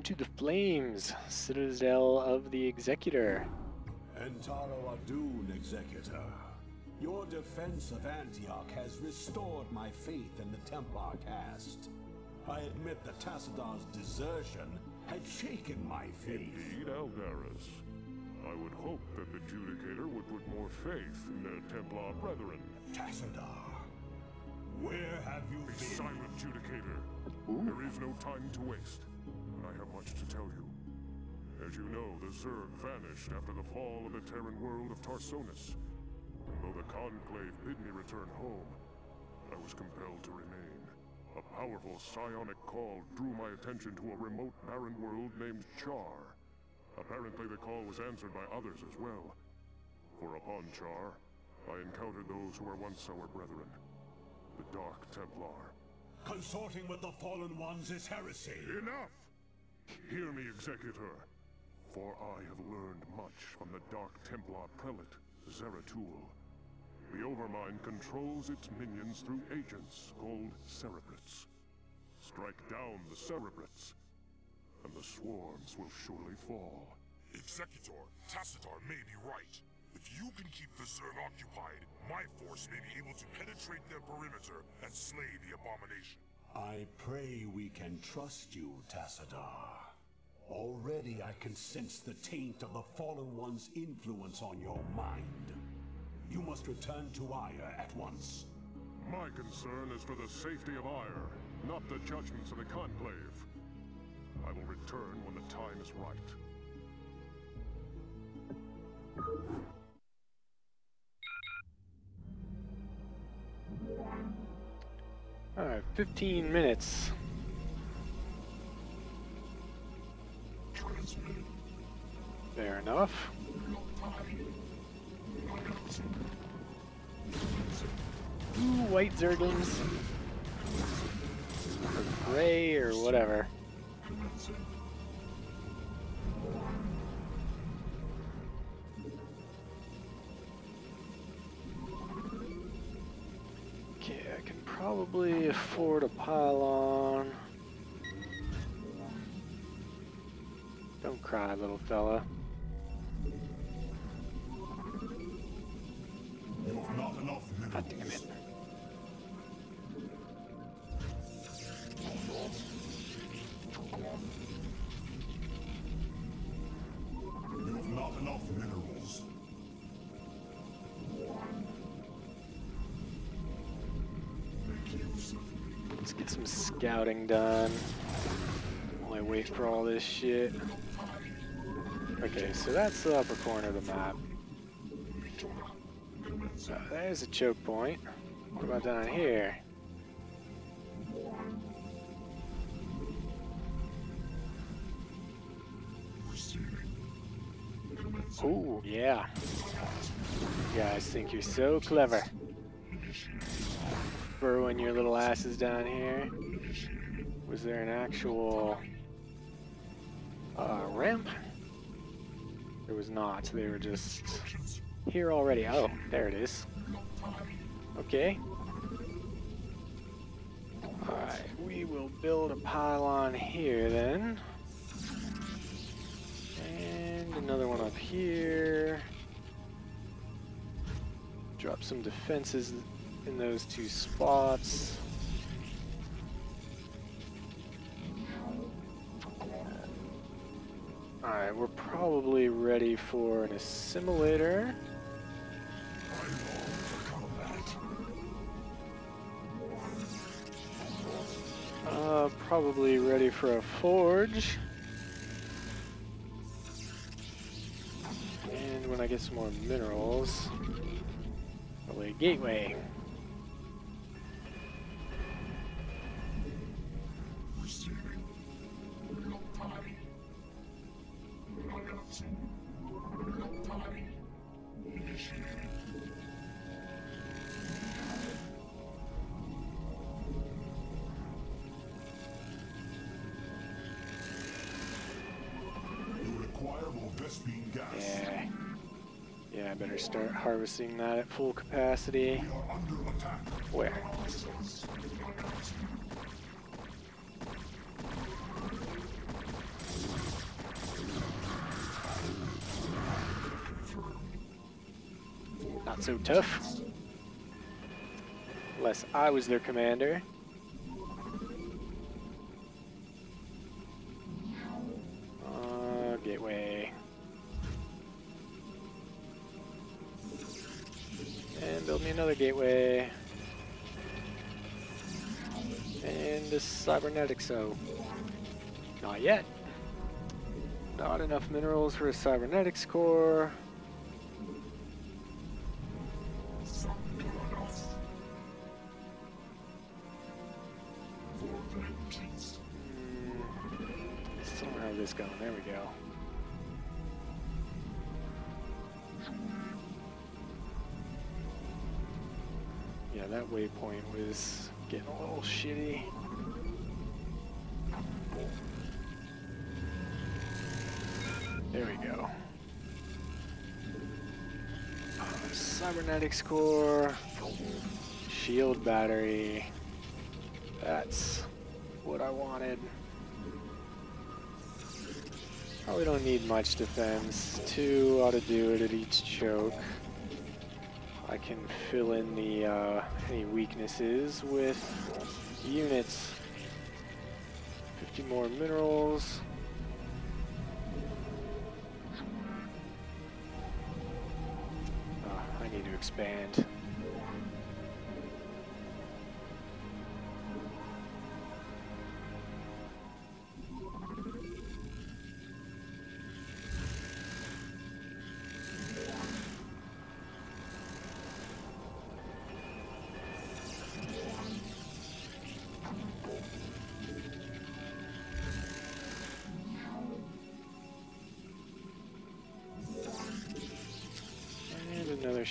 Into the flames, Citadel of the Executor. Entaro Adun, Executor. Your defense of Antioch has restored my faith in the Templar caste. I admit that Tassadar's desertion had shaken my faith. Indeed, Aldaris. I would hope that the Judicator would put more faith in their Templar brethren. Tassadar, where have you Be been? silent, Judicator. There is no time to waste, and I have much to tell you. As you know, the Zerg vanished after the fall of the Terran world of Tarsonis. And though the Conclave bid me return home, I was compelled to remain. A powerful psionic call drew my attention to a remote barren world named Char. Apparently the call was answered by others as well. For upon Char, I encountered those who were once our brethren. The Dark Templar. Consorting with the Fallen Ones is heresy. Enough! Hear me, Executor. For I have learned much from the Dark Templar prelate, Zeratul. The Overmind controls its minions through agents called Cerebrates. Strike down the Cerebrates, and the swarms will surely fall. Executor, Tassadar may be right. If you can keep the Zerg occupied, my force may be able to penetrate their perimeter and slay the abomination. I pray we can trust you, Tassadar. Already I can sense the taint of the Fallen One's influence on your mind. You must return to Aiur at once. My concern is for the safety of Aiur, not the judgments of the Conclave. I will return when the time is right. Alright, 15 minutes. Fair enough. Ooh, white zerglings. Or gray or whatever. Okay, I can probably afford a pylon. Don't cry, little fella. God damn it. Let's get some scouting done. While I wait for all this shit. Okay, so that's the upper corner of the map. So there's a choke point. What about down here? Ooh, yeah. You guys think you're so clever. Burrowing your little asses down here. Was there an actual uh, ramp? There was not. They were just here already. Oh, there it is. Okay. Alright, we will build a pylon here then. And another one up here. Drop some defenses in those two spots. Alright, we're probably ready for an assimilator. Uh, probably ready for a forge. And when I get some more minerals, probably a gateway. start harvesting that at full capacity. Where? Not so tough. Unless I was their commander. Gateway. And the cybernetic so. Not yet. Not enough minerals for a cybernetics core. Hmm. Have this going. There we go. That waypoint was getting a little shitty. There we go. Uh, cybernetics core, shield battery. That's what I wanted. Probably don't need much defense. Two ought to do it at each choke. I can fill in the uh, any weaknesses with units. 50 more minerals. Uh, I need to expand.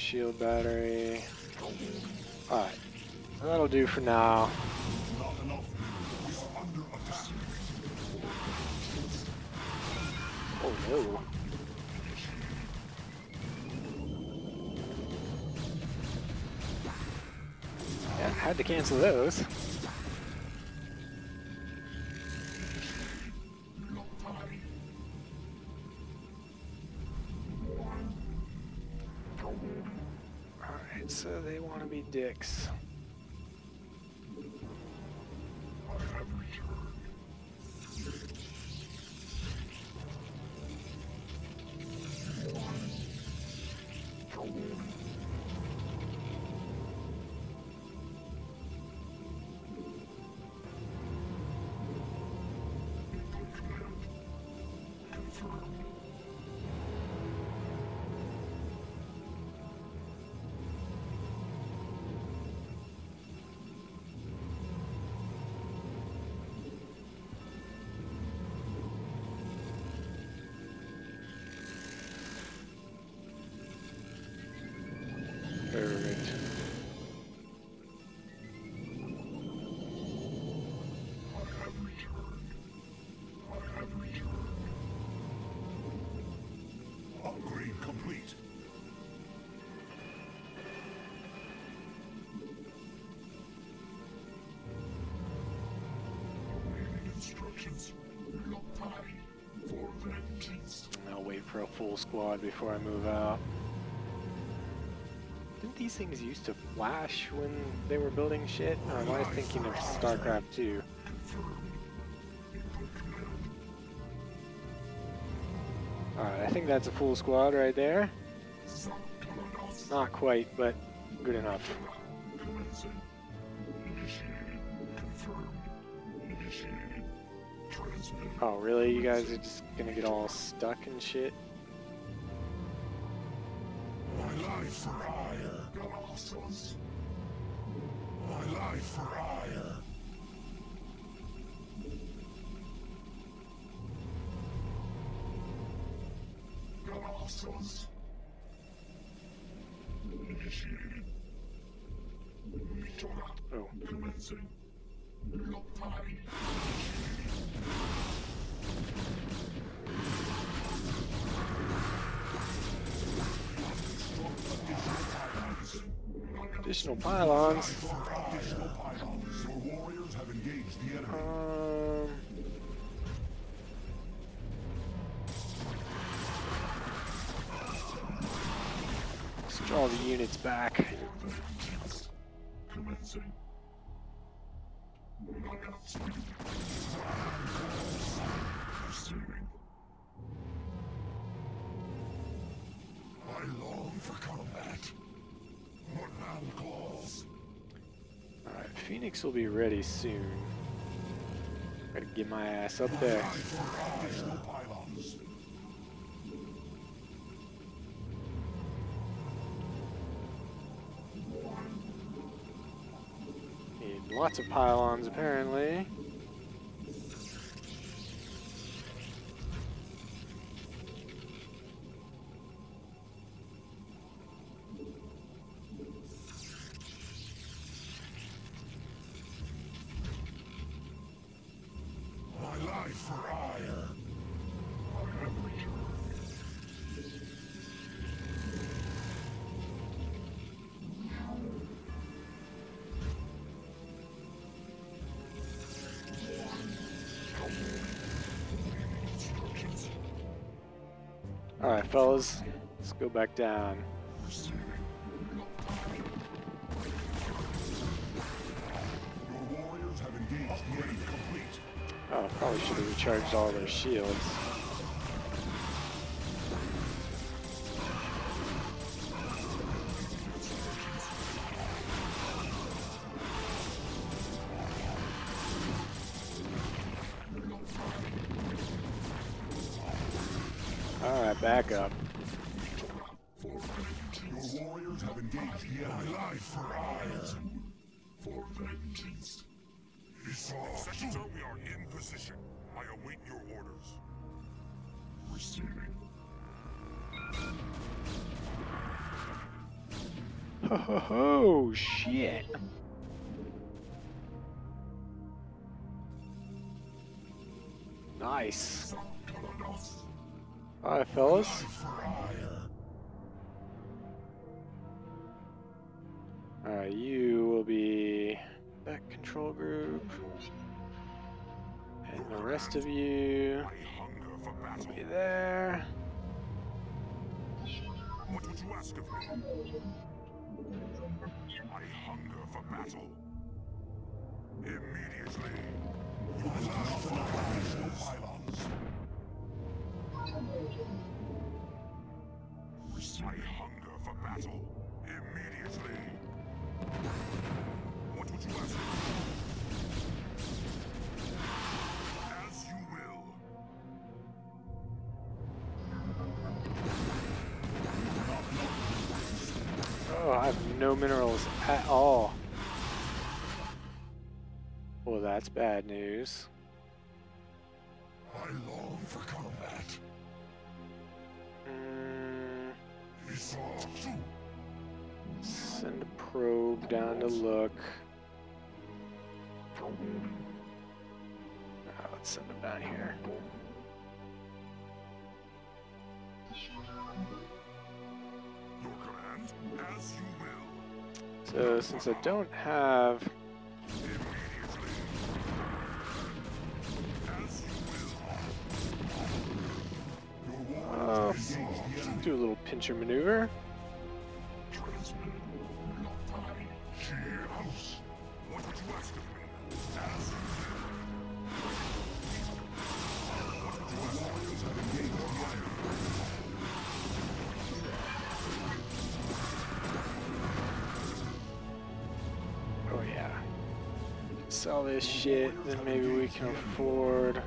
Shield battery. Alright. That'll do for now. Oh no. Yeah, had to cancel those. So they want to be dicks. I'll wait for a full squad before I move out. These things used to flash when they were building shit? Or am I thinking of StarCraft 2? Alright, I think that's a full squad right there. Not quite, but good enough. Oh, really? You guys are just gonna get all stuck and shit? My life for Colossus. My life for Aiur. Colossus. Initiated. Mitora. Oh. Commencing. Lopai. Additional pylons. Additional pylons. Your warriors have engaged the enemy. Um. Draw the units back. Commencing. Fenix will be ready soon. Gotta get my ass up there. Need lots of pylons apparently. Alright, fellas, let's go back down. Your warriors have engaged the enemy complete. Oh, probably should have recharged all their shields. Alright, back up. Your warriors have engaged the enemy. My life for. For vengeance. We are in position. I await your orders. Receiving. Ho ho ho! Shit! Nice. Alright, fellas. Alright, you will be that control group. And the rest of you battle. be there. What would you ask of me? I hunger for battle. Immediately. For Aiur, no pylons. I hunger for battle. Immediately. What would you ask? As you will. Oh, I have no minerals at all. Well, that's bad news. I long for combat. Send a probe down to look. Ah, let's send it down here. Your command. As you will. So, since I don't have do a little pincher maneuver. Oh yeah. Sell this shit, then maybe we can afford.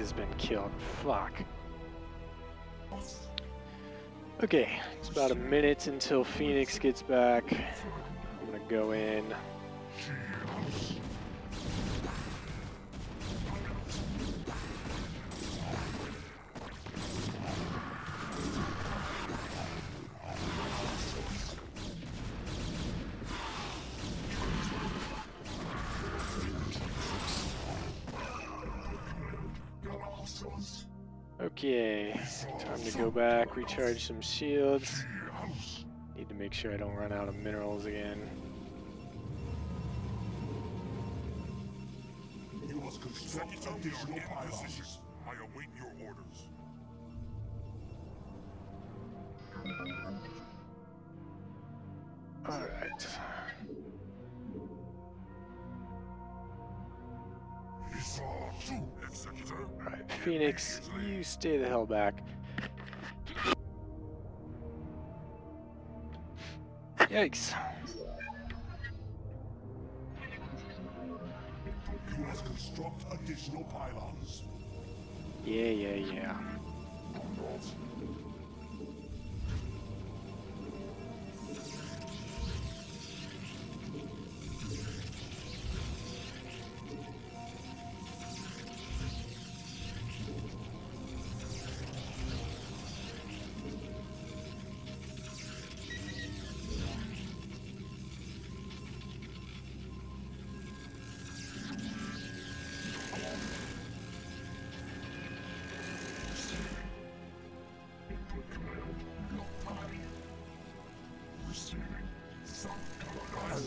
Has been killed. Fuck. Okay, it's about a minute until Fenix gets back. I'm gonna go in. Okay, time to go back, recharge some shields. Need to make sure I don't run out of minerals again. You must construct Executor, we are additional pylons. I await your orders. Alright. Alright, Fenix, you stay the hell back. Yikes. You must construct additional pylons. Yeah, yeah, yeah.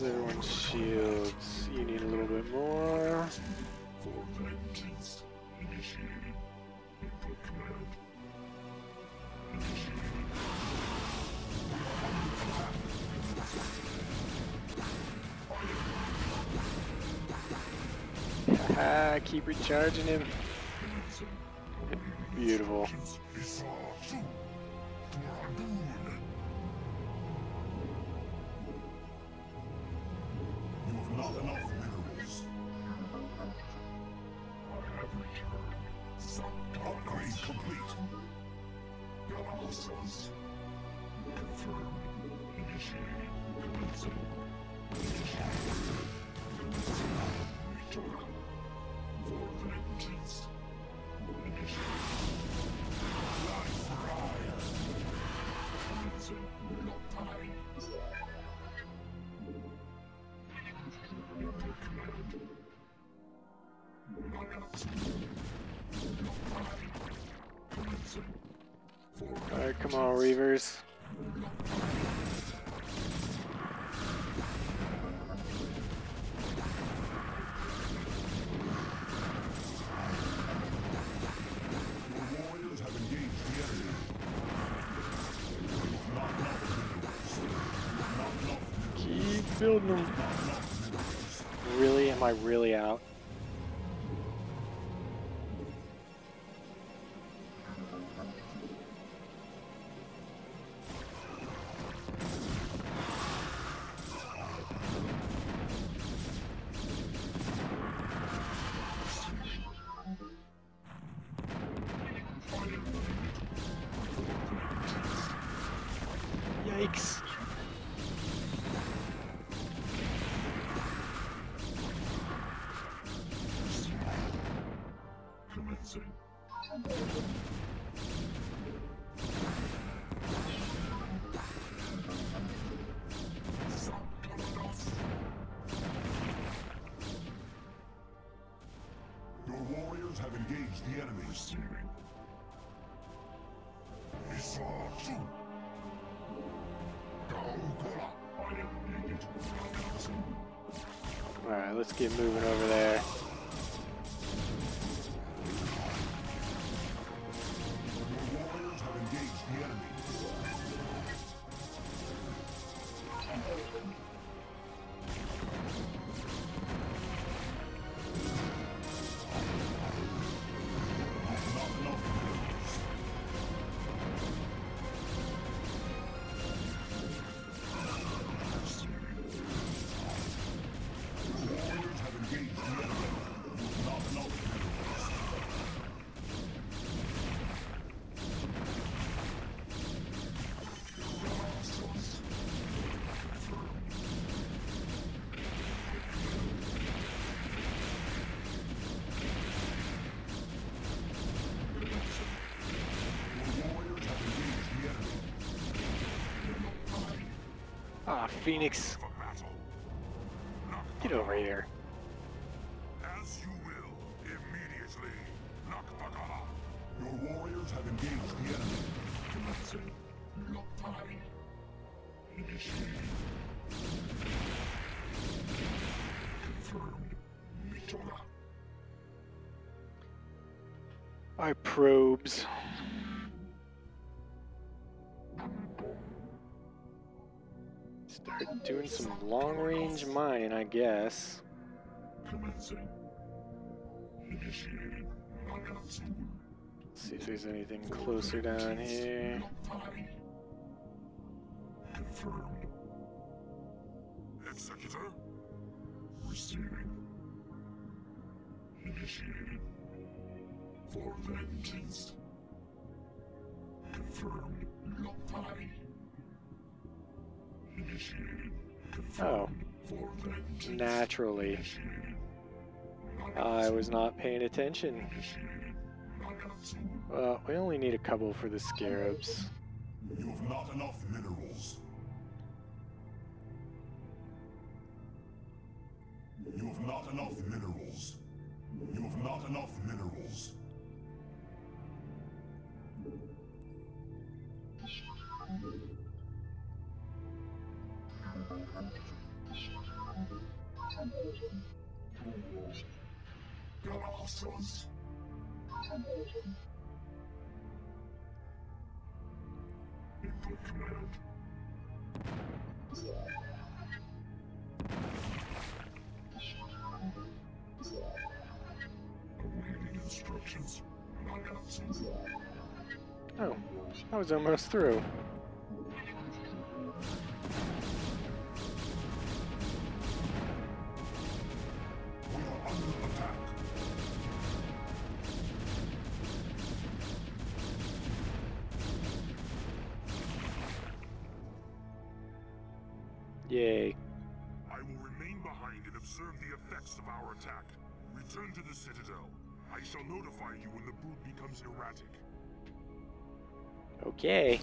Everyone's shields? You need a little bit more. Haha, keep recharging him. Beautiful. Have not enough minerals. Keep building them. Really? Am I really out? Yikes. Alright, let's get moving over there. Ah, Fenix, get over here. As you will, immediately. Nakbagala. Your warriors have engaged the enemy. Commencing. Lokpai. Initiating. Confirmed. Our probes. Doing some long range mining, I guess. Commencing. Initiated. See if there's anything closer down here. Confirmed. Executor? Receiving. Initiated. For vengeance. Confirmed. Lopai. Oh, naturally. I was not paying attention. Well, we only need a couple for the scarabs. You have not enough minerals. You have not enough minerals. You have not enough minerals. I was almost through. Yay. I will remain behind and observe the effects of our attack. Return to the Citadel. I shall notify you when the brood becomes erratic. Okay.